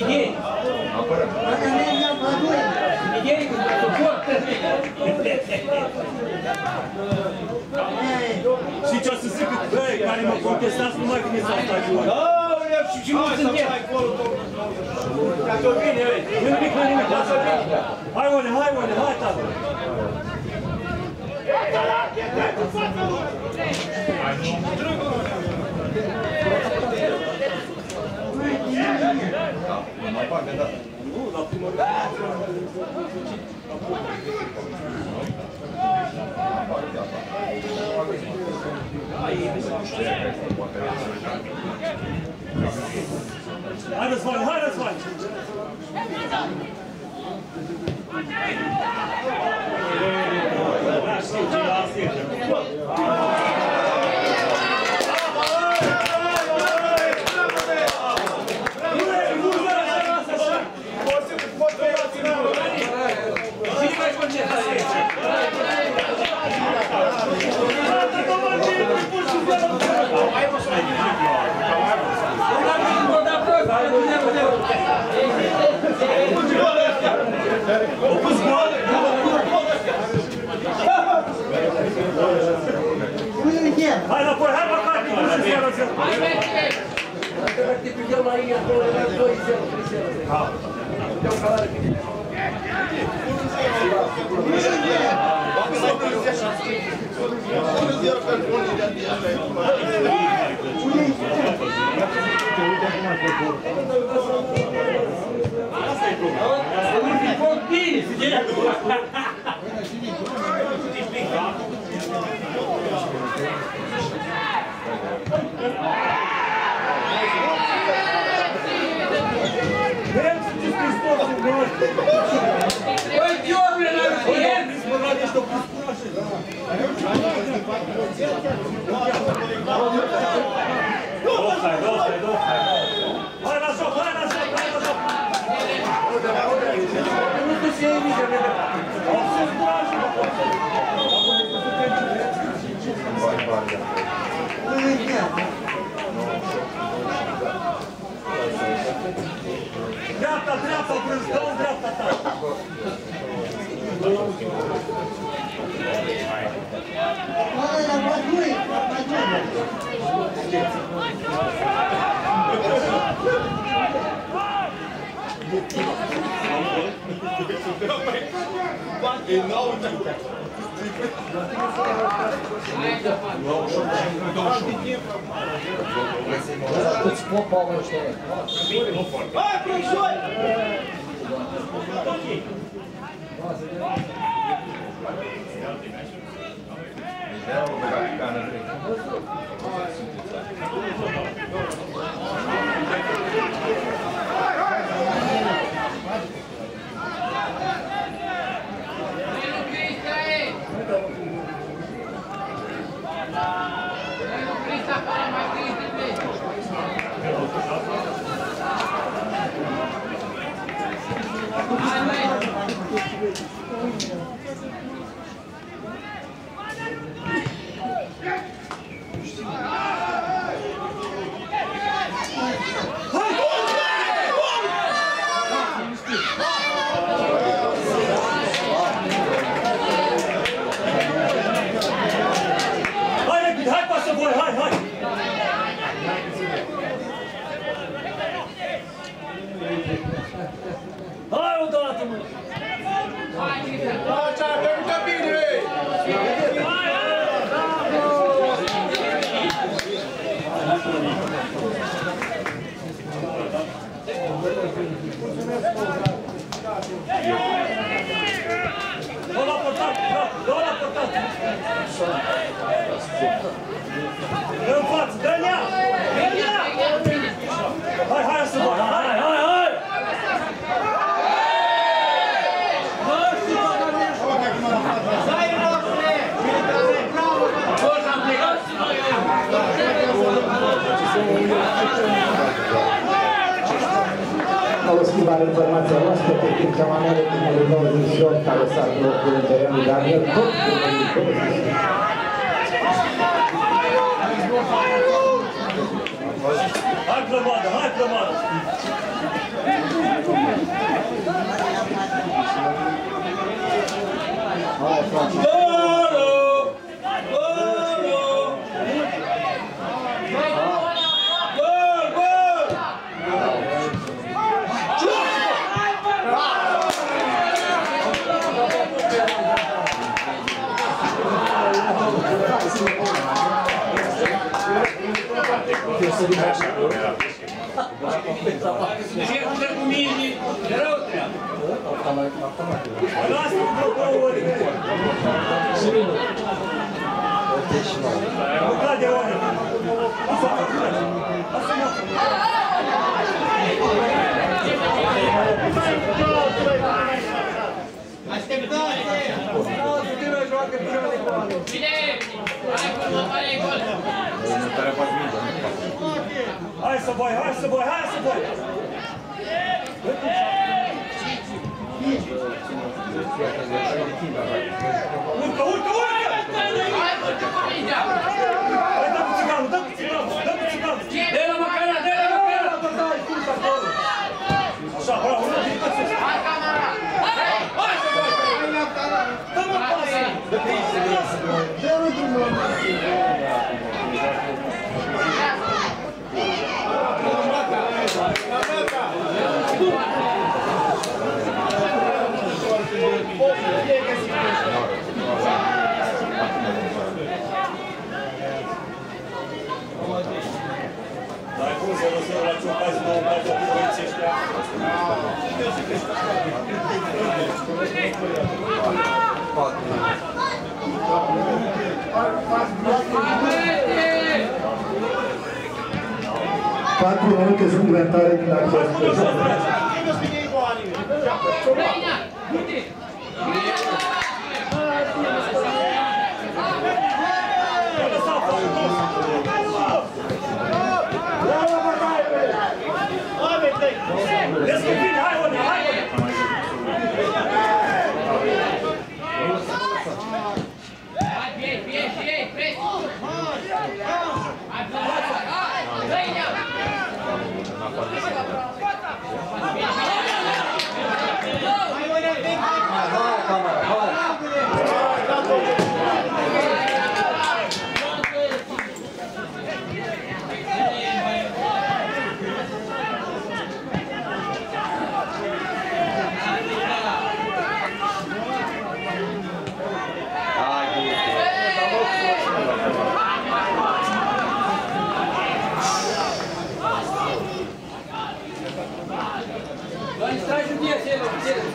Idei! Apărăm. Idei cu suport! Și ce o să zic, băi, care mă contestați, nu mai vine să faci ori. Aoleu, și ce mulți suntem! Ca să vine, băi! Nu nimic, nu nimic, lasă Hai, Ole, hai, Ole, hai, tată! Mai bagă, da. no, na primeira Heiderswein, Heiderswein! Hey, Hayda koy her bakar ki bu sizlere hazır. Demek ki bir yamayı yapıyorlar, ben de o izleyeceğim. Tamam. Yok kadar bir Gel, gel. Bak, sen de Пойдем, блин, Пойдем, смотрите, что пустошит. Dreapta, dreapta, brândão, dreapta, tá. Тут полный человек. А, пришел! Thank you. Güzel oldu bak kanalda.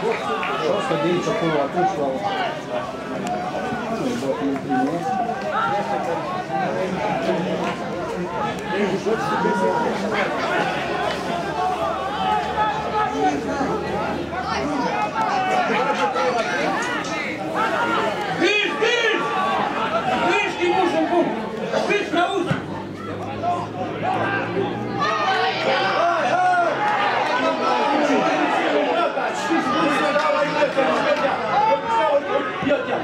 Просто день такого отушного. Thank you. Hai,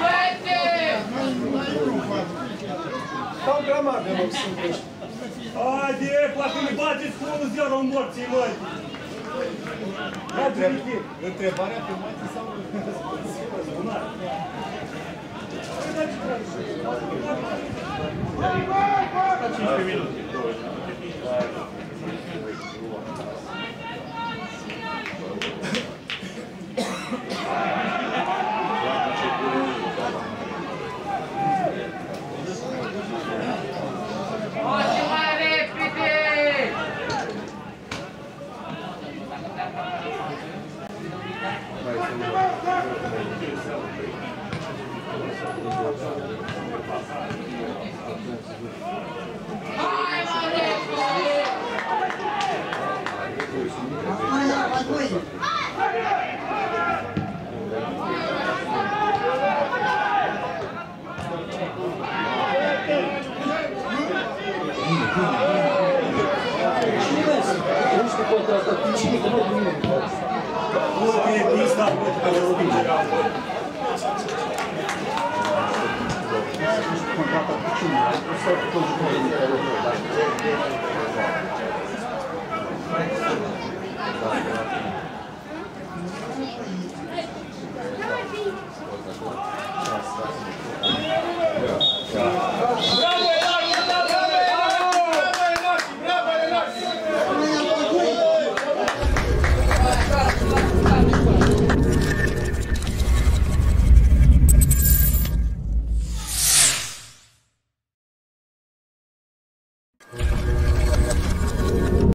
băieți! Ca o grămadă, mă, sunt ăștia. Haide, poate mi bageți cu 1-0 în morții, măi! Da, întrebarea pe mate sau... Bună! Hai, băi, băi! 15 minute. uh,